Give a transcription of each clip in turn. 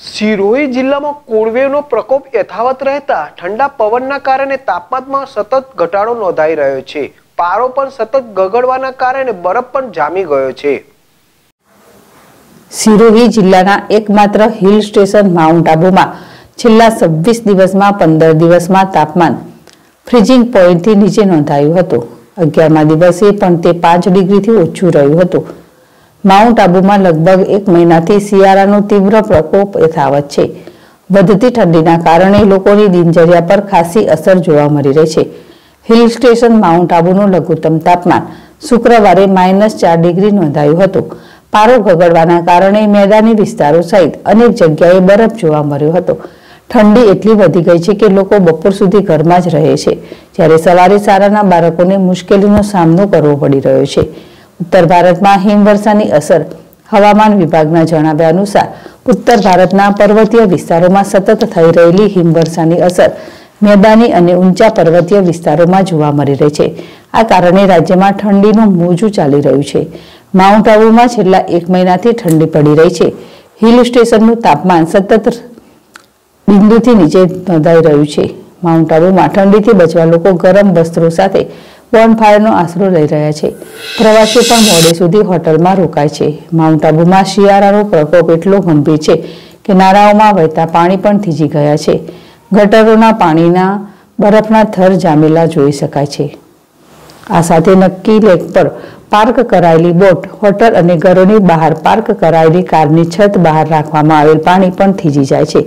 સિરોહી જિલ્લામાં કોળવેનો પ્રકોપ યથાવત રહેતા ઠંડા પવનના કારણે તાપમાનમાં સતત ઘટાડો નોંધાઈ રહ્યો છે. પારો પણ સતત ગગડવાના કારણે બરફ પણ જામી ગયો છે. સિરોહી જિલ્લાના એકમાત્ર હિલ સ્ટેશન માઉન્ટ આબુમાં છેલ્લા છવ્વીસ દિવસમાં પંદર દિવસમાં તાપમાન ફ્રીઝિંગ પોઈન્ટથી નીચે નોંધાયું હતું. અગિયારમા દિવસે પણ તે પાંચ ડિગ્રીથી ઓછું રહ્યું હતું. માઉન્ટ આબુમાં લગભગ એક મહિનાથી શિયાળાનો તીવ્ર પ્રકોપ યથાવત છે. વધતી ઠંડીના કારણે લોકોની દિનચર્યા પર ખાસી અસર જોવા મળી રહી છે. હિલ સ્ટેશન માઉન્ટ આબુનું લઘુત્તમ તાપમાન શુક્રવારે માઇનસ ચાર ડિગ્રી નોંધાયું હતું. પારો ગગડવાના કારણે મેદાની વિસ્તારો સહિત અનેક જગ્યાએ બરફ જોવા મળ્યો હતો. ઠંડી એટલી વધી ગઈ છે કે લોકો બપોર સુધી ઘરમાં જ રહે છે. જ્યારે સવારે શાળાના બાળકોને મુશ્કેલીનો સામનો કરવો પડી રહ્યો છે. ઉત્તર ભારતમાં હિમવર્ષાની અસર હવામાન વિભાગના જણાવ્યા અનુસાર ઉત્તર ભારતના પર્વતીય વિસ્તારોમાં સતત થઈ રહેલી હિમવર્ષાની અસર મેદાની અને ઊંચા પર્વતીય વિસ્તારોમાં જોવા મળી રહી છે. આ કારણે રાજ્યમાં ઠંડીનું મોજું ચાલી રહ્યું છે. માઉન્ટ આબુમાં છેલ્લા એક મહિનાથી ઠંડી પડી રહી છે. હિલ સ્ટેશનનું તાપમાન સતત બિંદુથી નીચે નોંધાઈ રહ્યું છે. માઉન્ટ આબુમાં ઠંડીથી બચવા લોકો ગરમ વસ્ત્રો સાથે બોનફાયરનો આશરો લઈ રહ્યા છે. પ્રવાસીઓ પણ મોડે સુધી હોટલમાં રોકાય છે. માઉન્ટ આબુમાં શિયાળાનો પ્રકોપ એટલો ગંભીર છે કે નારાઓમાં વહેતા પાણી પણ થીજી ગયા છે. ગટરોના પાણીના બરફના થર જામેલા જોઈ શકાય છે. આ સાથે નક્કી લેક પર પાર્ક કરાયેલી બોટ, હોટલ અને ઘરોની બહાર પાર્ક કરાયેલી કારની છત બહાર રાખવામાં આવેલ પાણી પણ થીજી જાય છે.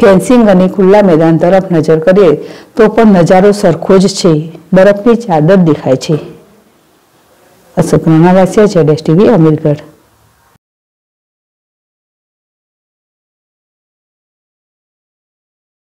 ફેન્સિંગ અને ખુલ્લા મેદાન તરફ નજર કરીએ તો પણ નજારો સરખો જ છે. બરફની ચાદર દેખાય છે. અશોક નાનાવાસિયા છે ડેસ ટીવી અમીરગઢ.